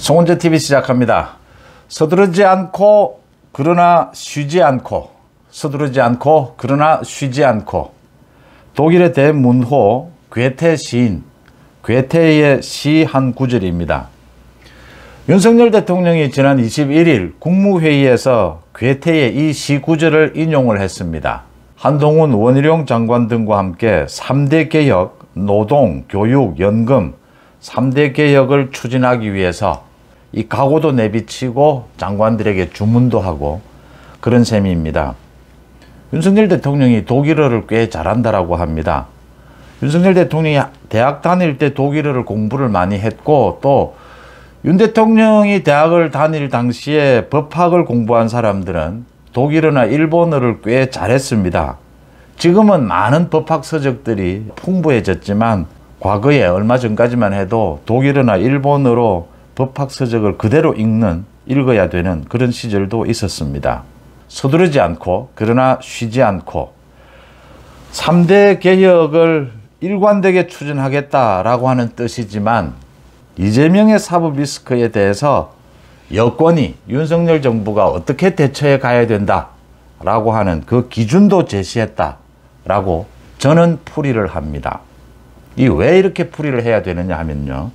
송원재 TV 시작합니다. 서두르지 않고 그러나 쉬지 않고 서두르지 않고 그러나 쉬지 않고 독일의 대문호 괴테 시인 괴테의 시 한 구절입니다. 윤석열 대통령이 지난 21일 국무회의에서 괴테의 이 시 구절을 인용을 했습니다. 한동훈 원희룡 장관 등과 함께 3대 개혁, 노동, 교육, 연금 3대 개혁을 추진하기 위해서 이 각오도 내비치고 장관들에게 주문도 하고 그런 셈입니다. 윤석열 대통령이 독일어를 꽤 잘한다라고 합니다. 윤석열 대통령이 대학 다닐 때 독일어를 공부를 많이 했고 또 윤 대통령이 대학을 다닐 당시에 법학을 공부한 사람들은 독일어나 일본어를 꽤 잘했습니다. 지금은 많은 법학 서적들이 풍부해졌지만 과거에 얼마 전까지만 해도 독일어나 일본어로 법학 서적을 그대로 읽는 읽어야 되는 그런 시절도 있었습니다. 서두르지 않고 그러나 쉬지 않고 3대 개혁을 일관되게 추진하겠다라고 하는 뜻이지만 이재명의 사법 리스크에 대해서 여권이 윤석열 정부가 어떻게 대처해 가야 된다라고 하는 그 기준도 제시했다라고 저는 풀이를 합니다. 이 왜 이렇게 풀이를 해야 되느냐 하면요.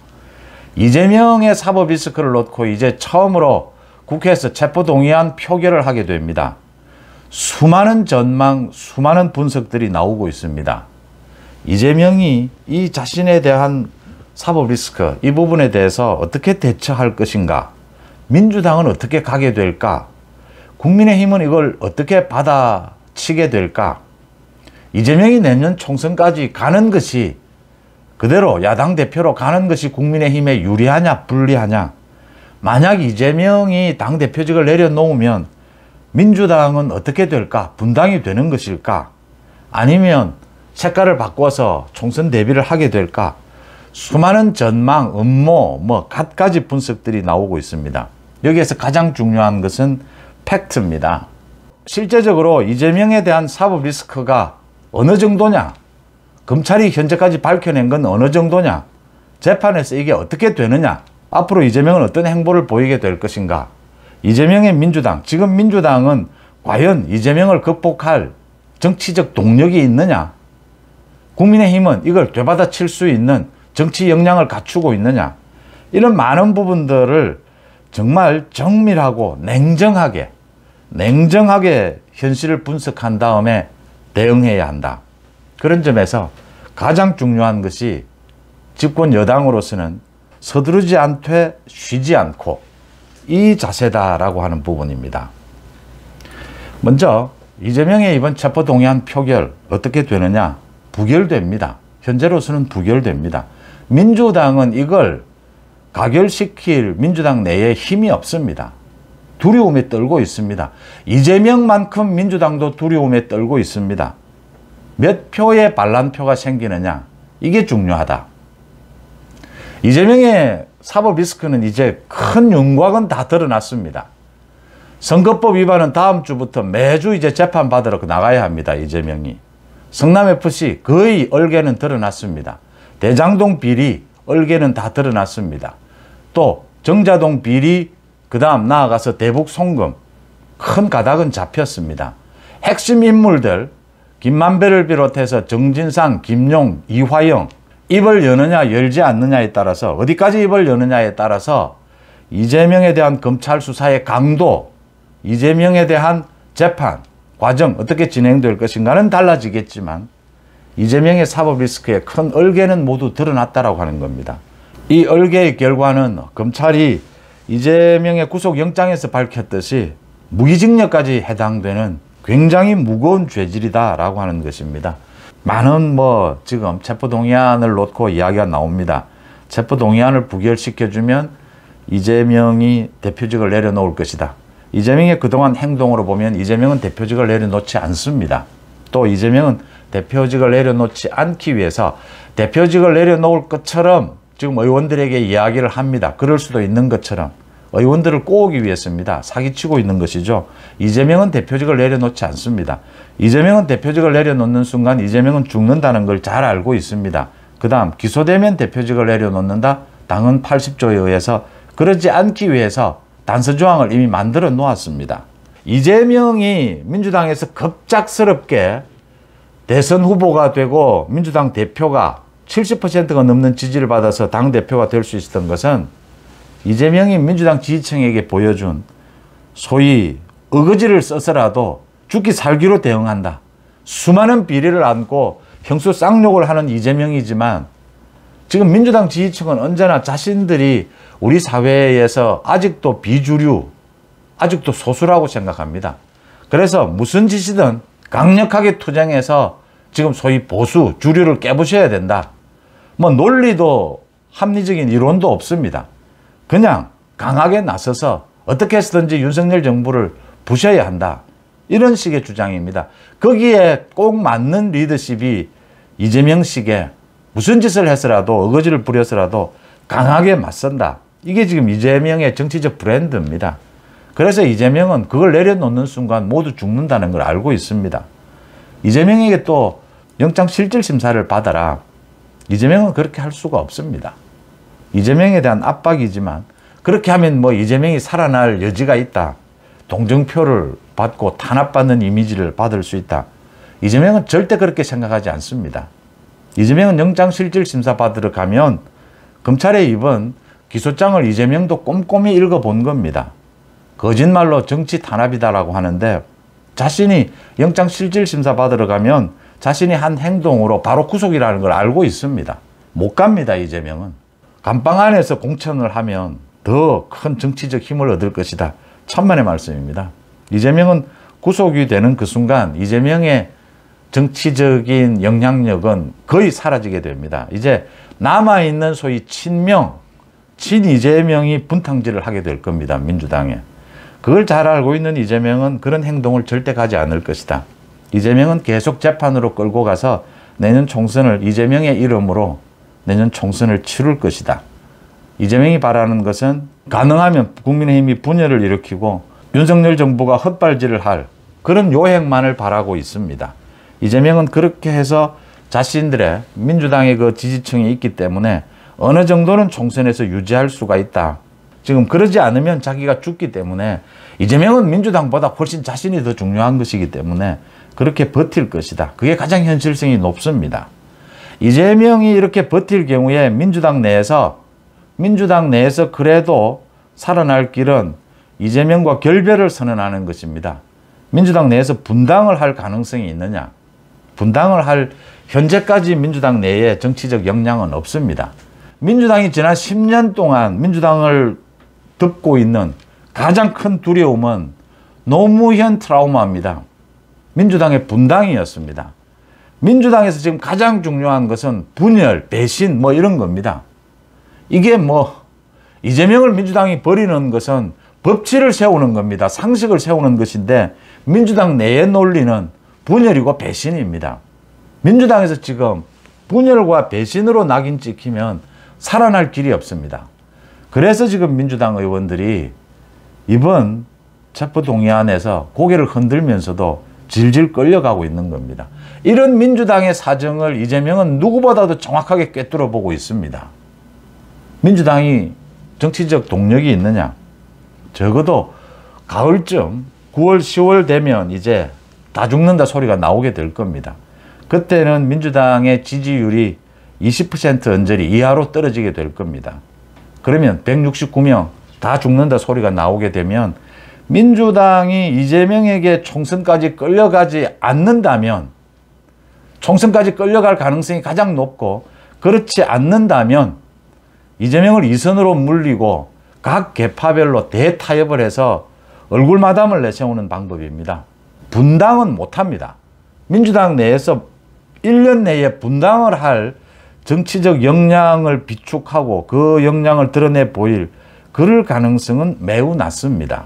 이재명의 사법 리스크를 놓고 이제 처음으로 국회에서 체포동의안 표결을 하게 됩니다. 수많은 전망, 수많은 분석들이 나오고 있습니다. 이재명이 이 자신에 대한 사법 리스크, 이 부분에 대해서 어떻게 대처할 것인가, 민주당은 어떻게 가게 될까, 국민의힘은 이걸 어떻게 받아치게 될까, 이재명이 내년 총선까지 가는 것이 그대로 야당 대표로 가는 것이 국민의힘에 유리하냐, 불리하냐, 만약 이재명이 당대표직을 내려놓으면 민주당은 어떻게 될까? 분당이 되는 것일까? 아니면 색깔을 바꿔서 총선 대비를 하게 될까? 수많은 전망, 음모, 뭐 갖가지 분석들이 나오고 있습니다. 여기에서 가장 중요한 것은 팩트입니다. 실제적으로 이재명에 대한 사법 리스크가 어느 정도냐? 검찰이 현재까지 밝혀낸 건 어느 정도냐? 재판에서 이게 어떻게 되느냐? 앞으로 이재명은 어떤 행보를 보이게 될 것인가? 이재명의 민주당, 지금 민주당은 과연 이재명을 극복할 정치적 동력이 있느냐? 국민의힘은 이걸 되받아 칠 수 있는 정치 역량을 갖추고 있느냐? 이런 많은 부분들을 정말 정밀하고 냉정하게, 냉정하게 현실을 분석한 다음에 대응해야 한다. 그런 점에서 가장 중요한 것이 집권 여당으로서는 서두르지 않되 쉬지 않고 이 자세다라고 하는 부분입니다. 먼저 이재명의 이번 체포동의안 표결 어떻게 되느냐? 부결됩니다. 현재로서는 부결됩니다. 민주당은 이걸 가결시킬 민주당 내에 힘이 없습니다. 두려움에 떨고 있습니다. 이재명만큼 민주당도 두려움에 떨고 있습니다. 몇 표의 반란표가 생기느냐? 이게 중요하다. 이재명의 사법 리스크는 이제 큰 윤곽은 다 드러났습니다. 선거법 위반은 다음 주부터 매주 이제 재판 받으러 나가야 합니다. 이재명이. 성남FC 거의 얼개는 드러났습니다. 대장동 비리 얼개는 다 드러났습니다. 또 정자동 비리 그 다음 나아가서 대북 송금 큰 가닥은 잡혔습니다. 핵심 인물들 김만배를 비롯해서 정진상, 김용, 이화영 입을 여느냐 열지 않느냐에 따라서 어디까지 입을 여느냐에 따라서 이재명에 대한 검찰 수사의 강도, 이재명에 대한 재판 과정 어떻게 진행될 것인가는 달라지겠지만 이재명의 사법 리스크에 큰 얼개는 모두 드러났다라고 하는 겁니다. 이 얼개의 결과는 검찰이 이재명의 구속영장에서 밝혔듯이 무기징역까지 해당되는 굉장히 무거운 죄질이다라고 하는 것입니다. 많은 뭐 지금 체포동의안을 놓고 이야기가 나옵니다. 체포동의안을 부결시켜주면 이재명이 대표직을 내려놓을 것이다. 이재명의 그동안 행동으로 보면 이재명은 대표직을 내려놓지 않습니다. 또 이재명은 대표직을 내려놓지 않기 위해서 대표직을 내려놓을 것처럼 지금 의원들에게 이야기를 합니다. 그럴 수도 있는 것처럼 의원들을 꼬우기 위해서입니다. 사기치고 있는 것이죠. 이재명은 대표직을 내려놓지 않습니다. 이재명은 대표직을 내려놓는 순간 이재명은 죽는다는 걸 잘 알고 있습니다. 그 다음 기소되면 대표직을 내려놓는다. 당은 80조에 의해서 그러지 않기 위해서 단서 조항을 이미 만들어 놓았습니다. 이재명이 민주당에서 급작스럽게 대선 후보가 되고 민주당 대표가 70%가 넘는 지지를 받아서 당 대표가 될 수 있었던 것은 이재명이 민주당 지지층에게 보여준 소위 어거지를 써서라도 죽기 살기로 대응한다. 수많은 비리를 안고 형수 쌍욕을 하는 이재명이지만 지금 민주당 지지층은 언제나 자신들이 우리 사회에서 아직도 비주류, 아직도 소수라고 생각합니다. 그래서 무슨 짓이든 강력하게 투쟁해서 지금 소위 보수, 주류를 깨부셔야 된다. 뭐 논리도 합리적인 이론도 없습니다. 그냥 강하게 나서서 어떻게 해서든지 윤석열 정부를 부셔야 한다. 이런 식의 주장입니다. 거기에 꼭 맞는 리더십이 이재명 식의 무슨 짓을 해서라도 어거지를 부려서라도 강하게 맞선다. 이게 지금 이재명의 정치적 브랜드입니다. 그래서 이재명은 그걸 내려놓는 순간 모두 죽는다는 걸 알고 있습니다. 이재명에게 또 영장 실질 심사를 받아라. 이재명은 그렇게 할 수가 없습니다. 이재명에 대한 압박이지만 그렇게 하면 뭐 이재명이 살아날 여지가 있다. 동정표를 받고 탄압받는 이미지를 받을 수 있다. 이재명은 절대 그렇게 생각하지 않습니다. 이재명은 영장실질심사 받으러 가면 검찰의 입은 기소장을 이재명도 꼼꼼히 읽어본 겁니다. 거짓말로 정치 탄압이다라고 하는데 자신이 영장실질심사 받으러 가면 자신이 한 행동으로 바로 구속이라는 걸 알고 있습니다. 못 갑니다, 이재명은. 감방 안에서 공천을 하면 더 큰 정치적 힘을 얻을 것이다. 천만의 말씀입니다. 이재명은 구속이 되는 그 순간 이재명의 정치적인 영향력은 거의 사라지게 됩니다. 이제 남아있는 소위 친명, 친이재명이 분탕질을 하게 될 겁니다. 민주당에. 그걸 잘 알고 있는 이재명은 그런 행동을 절대 가지 않을 것이다. 이재명은 계속 재판으로 끌고 가서 내년 총선을 이재명의 이름으로 내년 총선을 치를 것이다. 이재명이 바라는 것은 가능하면 국민의힘이 분열을 일으키고 윤석열 정부가 헛발질을 할 그런 요행만을 바라고 있습니다. 이재명은 그렇게 해서 자신들의 민주당의 그 지지층이 있기 때문에 어느 정도는 총선에서 유지할 수가 있다. 지금 그러지 않으면 자기가 죽기 때문에 이재명은 민주당보다 훨씬 자신이 더 중요한 것이기 때문에 그렇게 버틸 것이다. 그게 가장 현실성이 높습니다. 이재명이 이렇게 버틸 경우에 민주당 내에서 민주당 내에서 그래도 살아날 길은 이재명과 결별을 선언하는 것입니다. 민주당 내에서 분당을 할 가능성이 있느냐? 분당을 할 현재까지 민주당 내에 정치적 역량은 없습니다. 민주당이 지난 10년 동안 민주당을 덮고 있는 가장 큰 두려움은 노무현 트라우마입니다. 민주당의 분당이었습니다. 민주당에서 지금 가장 중요한 것은 분열, 배신 뭐 이런 겁니다. 이게 뭐 이재명을 민주당이 버리는 것은 법치를 세우는 겁니다. 상식을 세우는 것인데 민주당 내의 논리는 분열이고 배신입니다. 민주당에서 지금 분열과 배신으로 낙인 찍히면 살아날 길이 없습니다. 그래서 지금 민주당 의원들이 이번 체포동의안에서 고개를 흔들면서도 질질 끌려가고 있는 겁니다. 이런 민주당의 사정을 이재명은 누구보다도 정확하게 꿰뚫어 보고 있습니다. 민주당이 정치적 동력이 있느냐? 적어도 가을쯤 9월, 10월 되면 이제 다 죽는다 소리가 나오게 될 겁니다. 그때는 민주당의 지지율이 20% 언저리 이하로 떨어지게 될 겁니다. 그러면 169명 다 죽는다 소리가 나오게 되면 민주당이 이재명에게 총선까지 끌려가지 않는다면 총선까지 끌려갈 가능성이 가장 높고 그렇지 않는다면 이재명을 이선으로 물리고 각 개파별로 대타협을 해서 얼굴 마담을 내세우는 방법입니다. 분당은 못합니다. 민주당 내에서 1년 내에 분당을 할 정치적 역량을 비축하고 그 역량을 드러내 보일 그럴 가능성은 매우 낮습니다.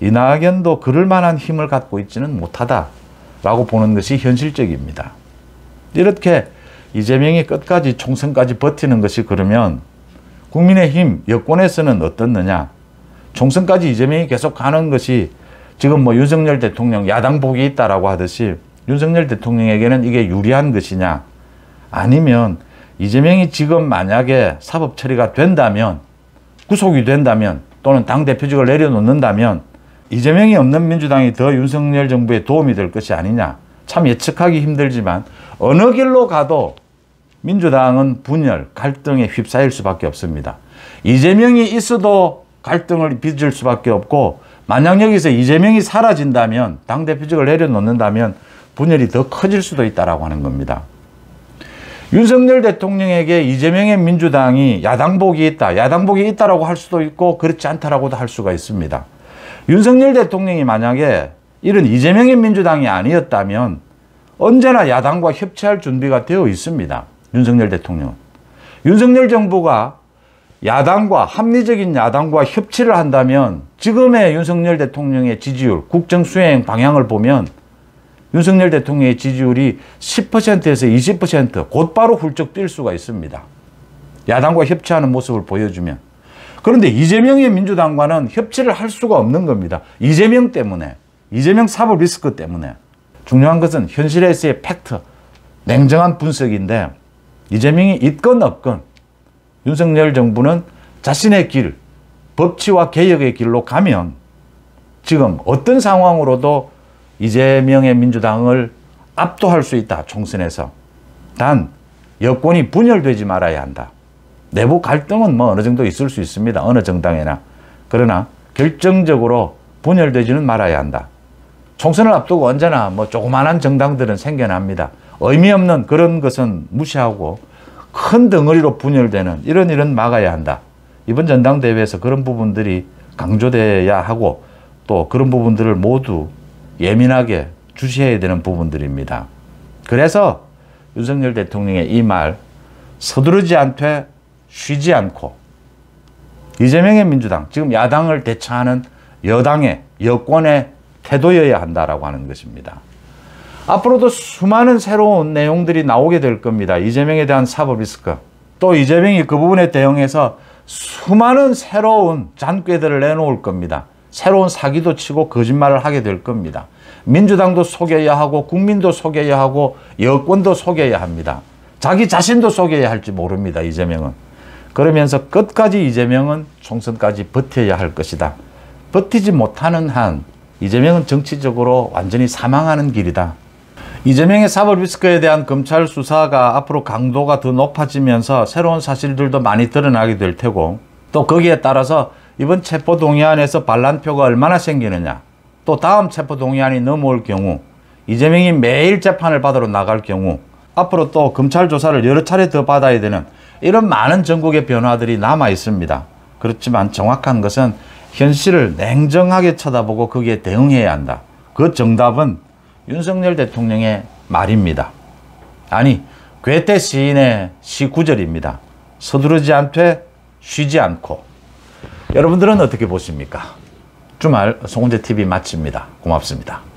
이낙연도 그럴 만한 힘을 갖고 있지는 못하다라고 보는 것이 현실적입니다. 이렇게 이재명이 끝까지 총선까지 버티는 것이 그러면 국민의힘 여권에서는 어떻느냐? 총선까지 이재명이 계속 가는 것이 지금 뭐 윤석열 대통령 야당 복이 있다라고 하듯이 윤석열 대통령에게는 이게 유리한 것이냐? 아니면 이재명이 지금 만약에 사법 처리가 된다면 구속이 된다면 또는 당 대표직을 내려놓는다면 이재명이 없는 민주당이 더 윤석열 정부에 도움이 될 것이 아니냐. 참 예측하기 힘들지만 어느 길로 가도 민주당은 분열, 갈등에 휩싸일 수밖에 없습니다. 이재명이 있어도 갈등을 빚을 수밖에 없고 만약 여기서 이재명이 사라진다면 당대표직을 내려놓는다면 분열이 더 커질 수도 있다라고 하는 겁니다. 윤석열 대통령에게 이재명의 민주당이 야당복이 있다, 야당복이 있다라고 할 수도 있고 그렇지 않다라고도 할 수가 있습니다. 윤석열 대통령이 만약에 이런 이재명의 민주당이 아니었다면 언제나 야당과 협치할 준비가 되어 있습니다. 윤석열 대통령은. 윤석열 정부가 야당과 합리적인 야당과 협치를 한다면 지금의 윤석열 대통령의 지지율, 국정 수행 방향을 보면 윤석열 대통령의 지지율이 10%에서 20% 곧바로 훌쩍 뛸 수가 있습니다. 야당과 협치하는 모습을 보여주면. 그런데 이재명의 민주당과는 협치를 할 수가 없는 겁니다. 이재명 때문에. 이재명 사법 리스크 때문에. 중요한 것은 현실에서의 팩트, 냉정한 분석인데 이재명이 있건 없건 윤석열 정부는 자신의 길, 법치와 개혁의 길로 가면 지금 어떤 상황으로도 이재명의 민주당을 압도할 수 있다, 총선에서. 단, 여권이 분열되지 말아야 한다. 내부 갈등은 뭐 어느 정도 있을 수 있습니다. 어느 정당이나. 그러나 결정적으로 분열되지는 말아야 한다. 총선을 앞두고 언제나 뭐 조그만한 정당들은 생겨납니다. 의미 없는 그런 것은 무시하고 큰 덩어리로 분열되는 이런 일은 막아야 한다. 이번 전당대회에서 그런 부분들이 강조돼야 하고 또 그런 부분들을 모두 예민하게 주시해야 되는 부분들입니다. 그래서 윤석열 대통령의 이 말 서두르지 않되 쉬지 않고 이재명의 민주당 지금 야당을 대처하는 여당의 여권의 태도여야 한다라고 하는 것입니다. 앞으로도 수많은 새로운 내용들이 나오게 될 겁니다. 이재명에 대한 사법 리스크. 또 이재명이 그 부분에 대응해서 수많은 새로운 잔꾀들을 내놓을 겁니다. 새로운 사기도 치고 거짓말을 하게 될 겁니다. 민주당도 속여야 하고 국민도 속여야 하고 여권도 속여야 합니다. 자기 자신도 속여야 할지 모릅니다. 이재명은. 그러면서 끝까지 이재명은 총선까지 버텨야 할 것이다. 버티지 못하는 한 이재명은 정치적으로 완전히 사망하는 길이다. 이재명의 사법 리스크에 대한 검찰 수사가 앞으로 강도가 더 높아지면서 새로운 사실들도 많이 드러나게 될 테고 또 거기에 따라서 이번 체포동의안에서 반란표가 얼마나 생기느냐 또 다음 체포동의안이 넘어올 경우 이재명이 매일 재판을 받으러 나갈 경우 앞으로 또 검찰 조사를 여러 차례 더 받아야 되는 이런 많은 전국의 변화들이 남아 있습니다. 그렇지만 정확한 것은 현실을 냉정하게 쳐다보고 거기에 대응해야 한다. 그 정답은 윤석열 대통령의 말입니다. 아니, 괴테 시인의 시 구절입니다. 서두르지 않되 쉬지 않고. 여러분들은 어떻게 보십니까? 주말 송은재 TV 마칩니다. 고맙습니다.